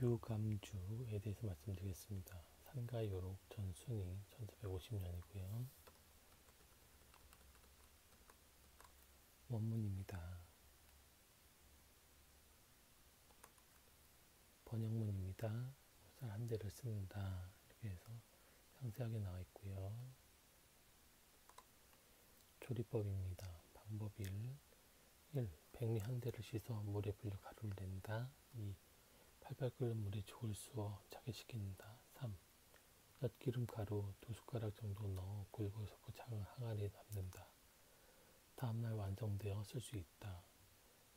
유감주에 대해서 말씀드리겠습니다. 산가요록 전순이 1450년이고요. 원문입니다. 번역문입니다. 쌀 한 대를 씁니다. 이렇게 해서 상세하게 나와 있고요. 조리법입니다. 방법 1. 1. 백미 한 대를 씻어 물에 불려 가루를 낸다. 2. 끓는 물에 죽을 쑤어 차게 식힌다. 3. 엿기름 가루 두 숟가락 정도 넣어 굴고 섞어 작은 항아리에 담는다. 다음날 완성되어 쓸 수 있다.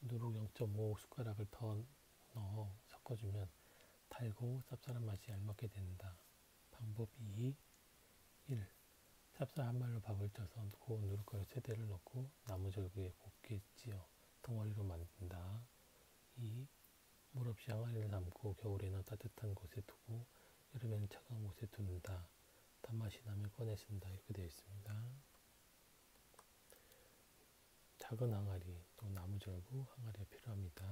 누룩 0.5 숟가락을 더 넣어 섞어주면 달고 쌉쌀한 맛이 알맞게 된다. 방법 2. 1. 찹쌀 한 말로 밥을 쪄서 고운 누룩가루 세 대를 넣고 나무절구에 곱게 찧어 덩어리로 만든다. 2. 물 없이 항아리를 담고 겨울에는 따뜻한 곳에 두고 여름에는 차가운 곳에 두는다. 단맛이 나면 꺼내 쓴다. 이렇게 되어 있습니다. 작은 항아리 또 나무절구 항아리가 필요합니다.